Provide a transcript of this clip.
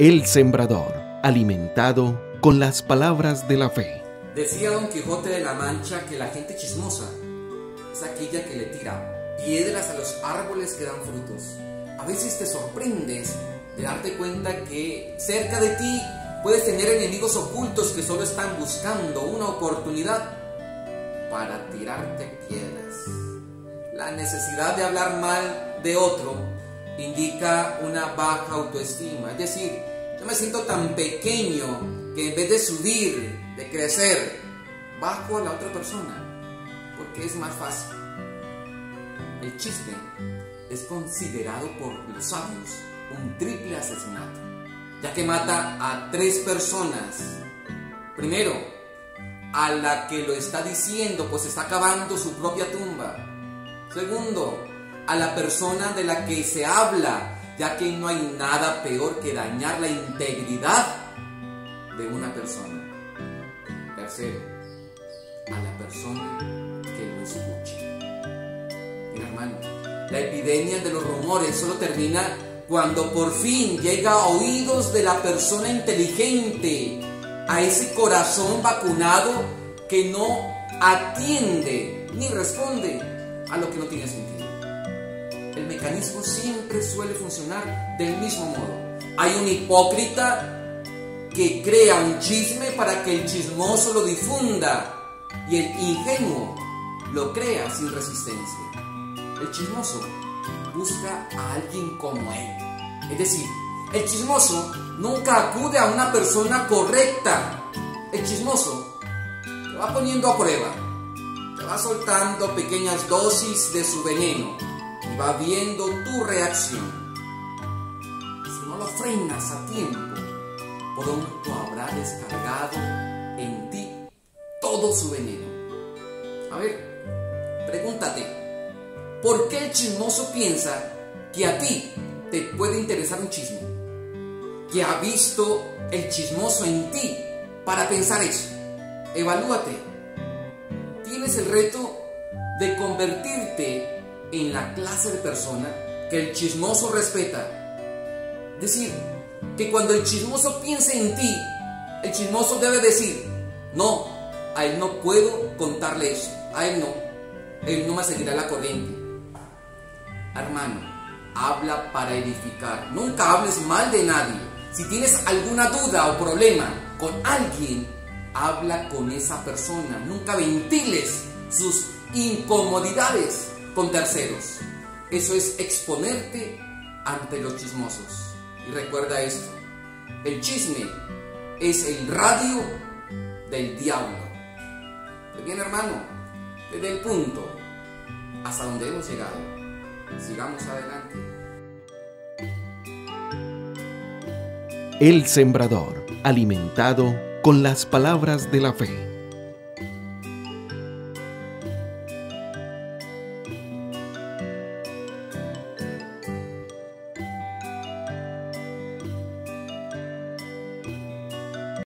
El sembrador, alimentado con las palabras de la fe. Decía Don Quijote de la Mancha que la gente chismosa es aquella que le tira piedras a los árboles que dan frutos. A veces te sorprendes de darte cuenta que cerca de ti puedes tener enemigos ocultos que solo están buscando una oportunidad para tirarte piedras. La necesidad de hablar mal de otro indica una baja autoestima. Es decir, yo me siento tan pequeño que en vez de subir, de crecer, bajo a la otra persona. Porque es más fácil. El chisme es considerado por los sabios un triple asesinato, ya que mata a tres personas. Primero, a la que lo está diciendo, pues está acabando su propia tumba. Segundo, a la persona de la que se habla, ya que no hay nada peor que dañar la integridad de una persona. Tercero, a la persona que lo escucha. Mira, hermano, la epidemia de los rumores solo termina cuando por fin llega a oídos de la persona inteligente, a ese corazón vacunado que no atiende ni responde a lo que no tiene sentido mecanismo siempre suele funcionar del mismo modo. Hay un hipócrita que crea un chisme para que el chismoso lo difunda y el ingenuo lo crea sin resistencia. El chismoso busca a alguien como él. Es decir, el chismoso nunca acude a una persona correcta. El chismoso te va poniendo a prueba, te va soltando pequeñas dosis de su veneno va viendo tu reacción. Si no lo frenas a tiempo, pronto habrá descargado en ti todo su veneno. A ver, pregúntate, ¿por qué el chismoso piensa que a ti te puede interesar un chisme? ¿Que ha visto el chismoso en ti para pensar eso? Evalúate. Tienes el reto de convertirte en la clase de persona que el chismoso respeta. Decir, que cuando el chismoso piense en ti, el chismoso debe decir, no, a él no puedo contarle eso, a él no, él no me seguirá la corriente. Hermano, habla para edificar, nunca hables mal de nadie. Si tienes alguna duda o problema con alguien, habla con esa persona, nunca ventiles sus incomodidades con terceros. Eso es exponerte ante los chismosos. Y recuerda esto, el chisme es el radio del diablo. Pues bien hermano, desde el punto hasta donde hemos llegado, sigamos adelante. El sembrador, alimentado con las palabras de la fe.